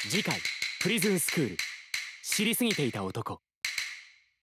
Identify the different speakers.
Speaker 1: 次回プリズンスクール知りすぎていた男。